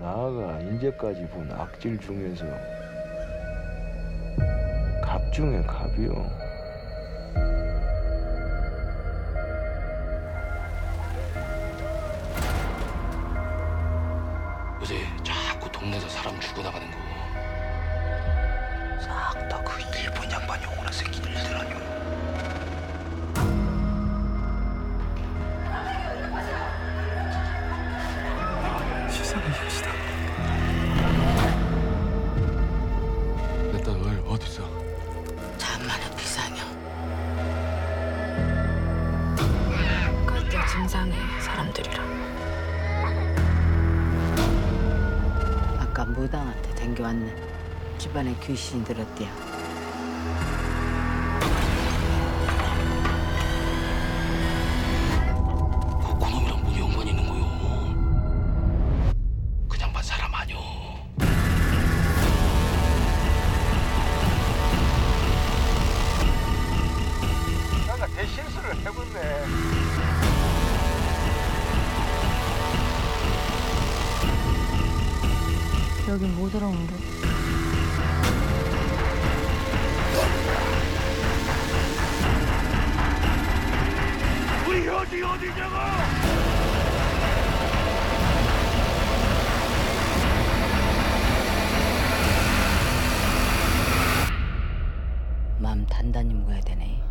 나아가 인제까지 본 악질 중에서 갑 중에 갑이요. 요새 자꾸 동네에서 사람 죽어나가는 거 싹 다 그 일본 양반이 오나 새끼 일들 아니오 세상에 계시다. 잠만은 비상형. 그때 진상의 사람들이라. 아까 무당한테 댕겨왔네. 집안에 귀신이 들었대요. 그 그놈이랑 뭔 연관이 있는 거요? 그냥 반 사람 아니오 대실수를 해봤네. 여긴 못 들어온대. 우리 효지 어디냐고! 마음 단단히 먹어야 되네.